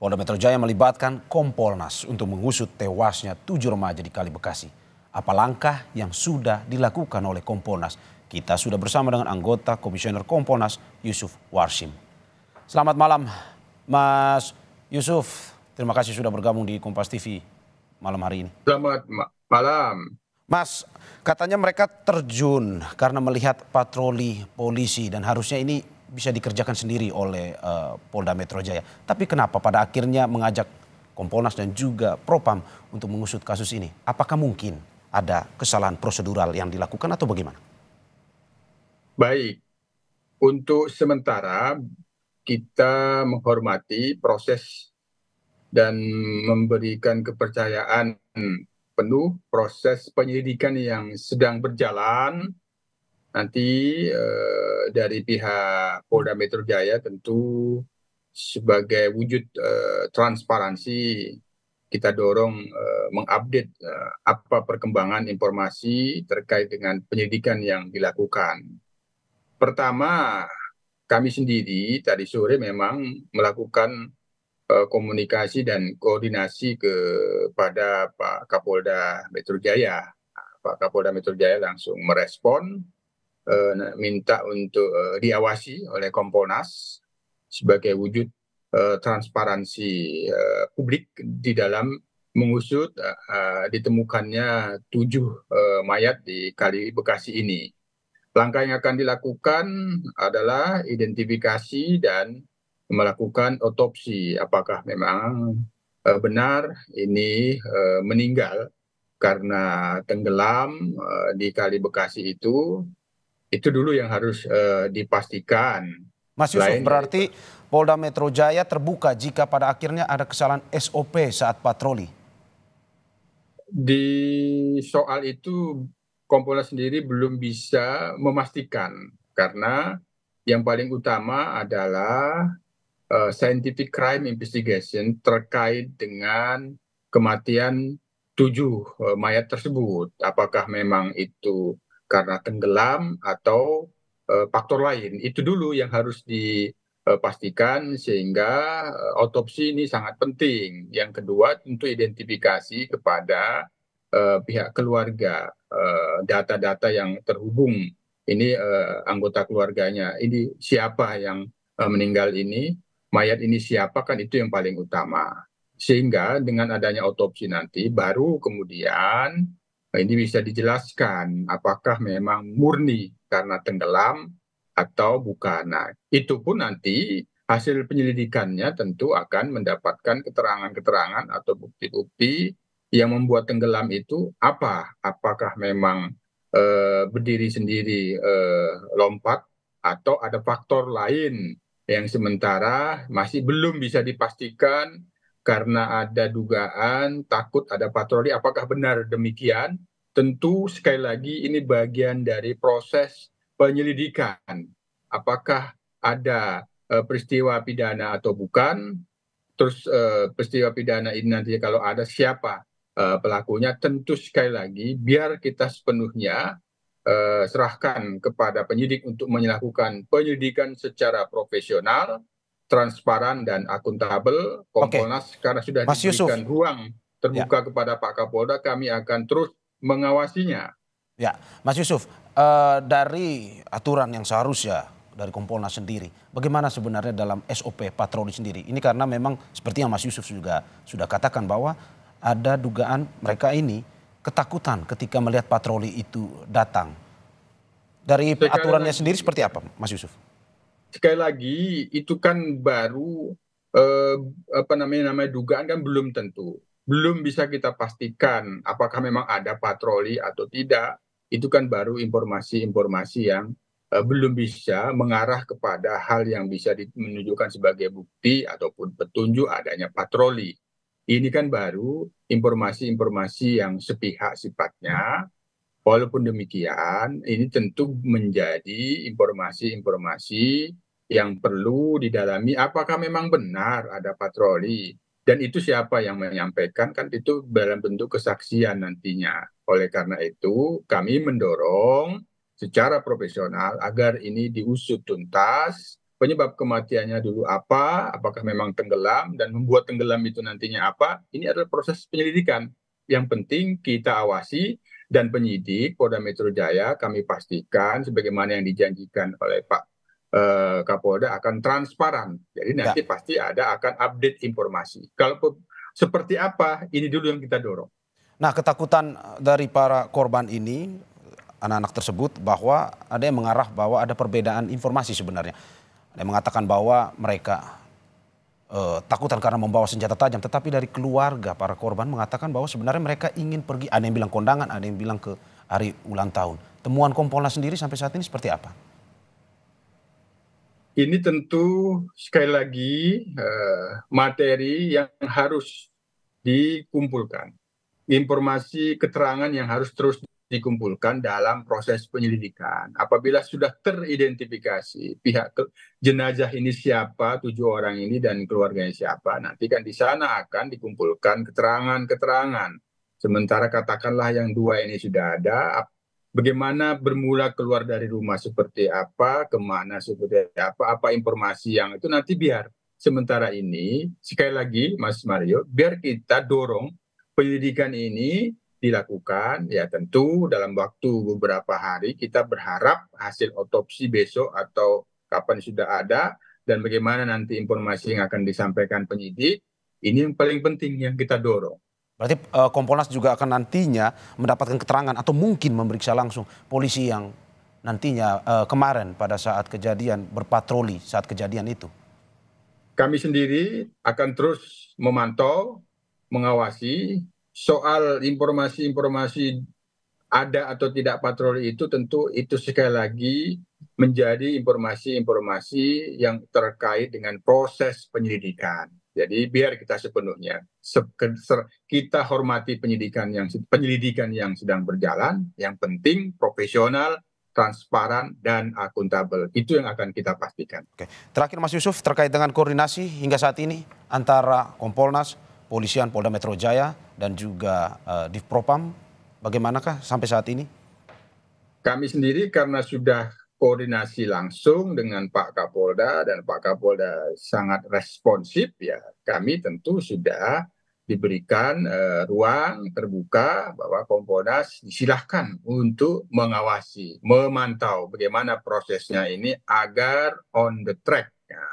Polda Metro Jaya melibatkan Kompolnas untuk mengusut tewasnya tujuh remaja di Kali Bekasi. Apa langkah yang sudah dilakukan oleh Kompolnas? Kita sudah bersama dengan anggota Komisioner Kompolnas Yusuf Warsim. Selamat malam Mas Yusuf. Terima kasih sudah bergabung di Kompas TV malam hari ini. Selamat malam. Mas, katanya mereka terjun karena melihat patroli polisi dan harusnya ini bisa dikerjakan sendiri oleh uh, Polda Metro Jaya. Tapi kenapa pada akhirnya mengajak Kompolnas dan juga Propam untuk mengusut kasus ini? Apakah mungkin ada kesalahan prosedural yang dilakukan atau bagaimana? Baik, untuk sementara kita menghormati proses dan memberikan kepercayaan penuh proses penyelidikan yang sedang berjalan. Nanti eh, dari pihak Polda Metro Jaya tentu sebagai wujud eh, transparansi kita dorong eh, mengupdate eh, apa perkembangan informasi terkait dengan penyelidikan yang dilakukan. Pertama, kami sendiri tadi sore memang melakukan Eh, komunikasi dan koordinasi kepada Pak Kapolda Metro Jaya. Pak Kapolda Metro Jaya langsung merespon, uh, minta untuk uh, diawasi oleh Kompolnas sebagai wujud uh, transparansi uh, publik di dalam mengusut uh, ditemukannya tujuh uh, mayat di Kali Bekasi ini. Langkah yang akan dilakukan adalah identifikasi dan melakukan otopsi apakah memang uh, benar ini uh, meninggal karena tenggelam uh, di Kali Bekasi itu itu dulu yang harus uh, dipastikan. Mas Yusuf Lain berarti Polda Metro Jaya terbuka jika pada akhirnya ada kesalahan SOP saat patroli. Di soal itu Kompolnas sendiri belum bisa memastikan karena yang paling utama adalah uh, scientific crime investigation terkait dengan kematian tujuh uh, mayat tersebut. Apakah memang itu karena tenggelam atau uh, faktor lain? Itu dulu yang harus dipastikan sehingga uh, otopsi ini sangat penting. Yang kedua tentu identifikasi kepada uh, pihak keluarga data-data yang terhubung ini anggota keluarganya ini siapa yang meninggal ini mayat ini siapa kan itu yang paling utama. Sehingga dengan adanya otopsi nanti baru kemudian eh, ini bisa dijelaskan apakah memang murni karena tenggelam atau bukan. Nah, itu pun nanti hasil penyelidikannya tentu akan mendapatkan keterangan-keterangan atau bukti-bukti yang membuat tenggelam itu apa? Apakah memang eh, berdiri sendiri eh, lompat atau ada faktor lain yang sementara masih belum bisa dipastikan karena ada dugaan takut ada patroli. Apakah benar demikian? Tentu sekali lagi ini bagian dari proses penyelidikan. Apakah ada uh, peristiwa pidana atau bukan? Terus uh, peristiwa pidana ini nanti kalau ada siapa uh, pelakunya? Tentu sekali lagi biar kita sepenuhnya uh, serahkan kepada penyidik untuk melakukan penyelidikan secara profesional, transparan dan akuntabel. Kompolnas okay. karena sudah Mas diberikan Yusuf. ruang terbuka ya. kepada Pak Kapolda, kami akan terus mengawasinya. Ya, Mas Yusuf, uh, dari aturan yang seharusnya dari Kompolnas sendiri, bagaimana sebenarnya dalam SOP patroli sendiri? Ini karena memang seperti yang Mas Yusuf juga sudah katakan bahwa ada dugaan mereka ini ketakutan ketika melihat patroli itu datang. Dari sekali aturannya lagi, sendiri seperti apa, Mas Yusuf? Sekali lagi, itu kan baru eh, apa namanya namanya dugaan kan belum tentu, belum bisa kita pastikan apakah memang ada patroli atau tidak. Itu kan baru informasi-informasi yang eh, belum bisa mengarah kepada hal yang bisa menunjukkan sebagai bukti ataupun petunjuk adanya patroli. Ini kan baru informasi-informasi yang sepihak sifatnya. Walaupun demikian, ini tentu menjadi informasi-informasi yang perlu didalami apakah memang benar ada patroli? Dan itu siapa yang menyampaikan? Kan itu dalam bentuk kesaksian nantinya. Oleh karena itu, kami mendorong secara profesional agar ini diusut tuntas. Penyebab kematiannya dulu apa, apakah memang tenggelam, dan membuat tenggelam itu nantinya apa, ini adalah proses penyelidikan. Yang penting kita awasi dan penyidik Polda Metro Jaya kami pastikan sebagaimana yang dijanjikan oleh Pak Kapolda akan transparan. Jadi nanti ya. pasti ada akan update informasi. Kalau seperti apa, ini dulu yang kita dorong. Nah ketakutan dari para korban ini, anak-anak tersebut bahwa ada yang mengarah bahwa ada perbedaan informasi sebenarnya. Ada yang mengatakan bahwa mereka uh, takutan karena membawa senjata tajam, tetapi dari keluarga para korban mengatakan bahwa sebenarnya mereka ingin pergi. Ada yang bilang kondangan, ada yang bilang ke hari ulang tahun. Temuan Kompolnas sendiri sampai saat ini seperti apa? Ini tentu sekali lagi uh, materi yang harus dikumpulkan, informasi keterangan yang harus terus dikumpulkan dalam proses penyelidikan. Apabila sudah teridentifikasi pihak ke, jenazah ini siapa, tujuh orang ini dan keluarganya siapa, nanti kan di sana akan dikumpulkan keterangan-keterangan. Sementara katakanlah yang dua ini sudah ada, bagaimana bermula keluar dari rumah seperti apa, ke mana seperti apa, apa informasi yang itu nanti biar sementara ini sekali lagi Mas Mario, biar kita dorong penyelidikan ini dilakukan ya tentu dalam waktu beberapa hari kita berharap hasil otopsi besok atau kapan sudah ada dan bagaimana nanti informasi yang akan disampaikan penyidik ini yang paling penting yang kita dorong. Berarti uh, Kompolnas juga akan nantinya mendapatkan keterangan atau mungkin memeriksa langsung polisi yang nantinya uh, kemarin pada saat kejadian berpatroli saat kejadian itu. Kami sendiri akan terus memantau, mengawasi soal informasi-informasi ada atau tidak patroli itu tentu itu sekali lagi menjadi informasi-informasi yang terkait dengan proses penyelidikan. Jadi biar kita sepenuhnya kita hormati penyidikan yang penyelidikan yang sedang berjalan, yang penting profesional, transparan dan akuntabel. Itu yang akan kita pastikan. Oke. Terakhir Mas Yusuf terkait dengan koordinasi hingga saat ini antara Kompolnas, Polisian Polda Metro Jaya dan juga uh, di Propam. Bagaimanakah sampai saat ini? Kami sendiri karena sudah koordinasi langsung dengan Pak Kapolda dan Pak Kapolda sangat responsif ya kami tentu sudah diberikan uh, ruang terbuka bahwa Kompolnas disilahkan untuk mengawasi, memantau bagaimana prosesnya ini agar on the track. Ya,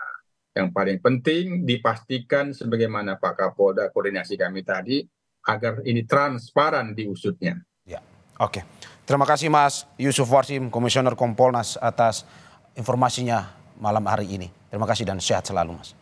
yang paling penting dipastikan sebagaimana Pak Kapolda koordinasi kami tadi agar ini transparan diusutnya. Ya, oke. Terima kasih Mas Yusuf Warsim, Komisioner Kompolnas atas informasinya malam hari ini. Terima kasih dan sehat selalu Mas.